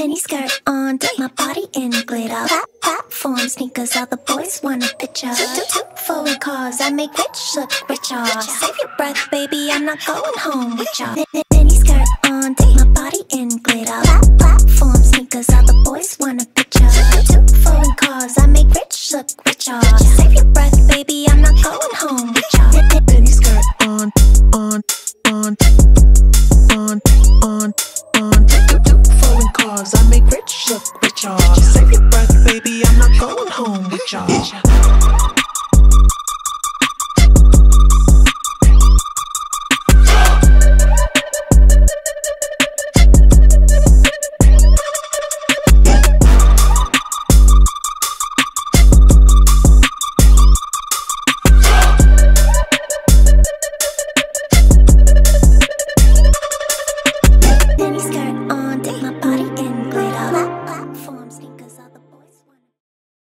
mini skirt on, dip my body in glitter. Plat platform sneakers, all the boys want a picture. Two, two foreign cars, I make rich look richer. Save your breath, baby, I'm not going home with ya. Mini skirt on, dip my body in glitter. Plat platform sneakers, all the boys want a picture. Two, foreign cars, I make rich look richer. Save your breath, baby, I'm not going home with ya. Mini skirt on, on, on, richer. Save your breath, baby, I'm not going home with ya.